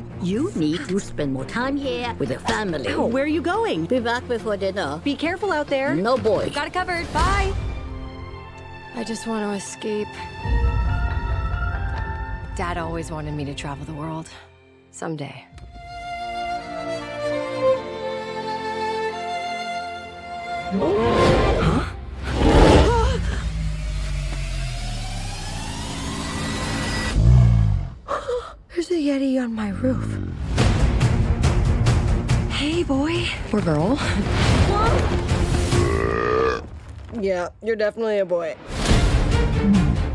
fine. You need to spend more time here with your family. Oh, where are you going? Be back before dinner. Be careful out there. No boy. Got it covered. Bye. I just want to escape. Dad always wanted me to travel the world. Someday. There's Yeti on my roof. Hey, boy. Or girl. Yeah, you're definitely a boy.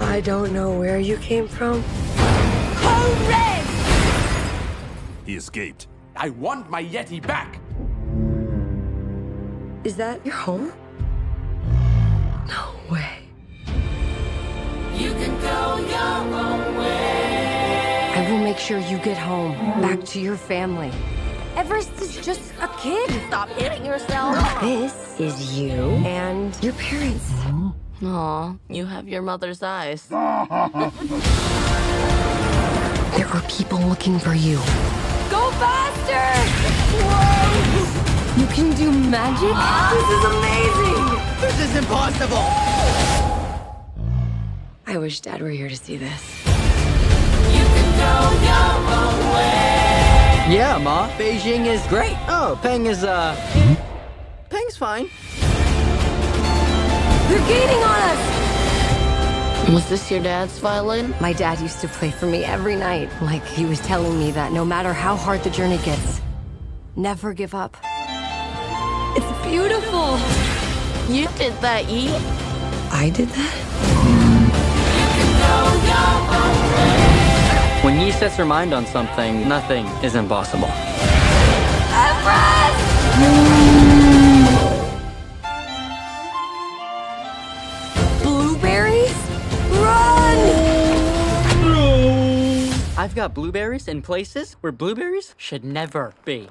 I don't know where you came from. He escaped. I want my Yeti back! Is that your home? No way. Make sure you get home, back to your family. Everest is just a kid. Stop hitting yourself. This is you and your parents. Aw, you have your mother's eyes. There are people looking for you. Go faster! Whoa! You can do magic? This is amazing! This is impossible! I wish Dad were here to see this. Yeah, Ma. Beijing is great. Oh, Peng is, uh. Peng's fine. They're gaining on us! Was this your dad's violin? My dad used to play for me every night, like he was telling me that no matter how hard the journey gets, never give up. It's beautiful! You did that, Yi. I did that? Sets her mind on something, nothing is impossible. Blueberries? Run! I've got blueberries in places where blueberries should never be.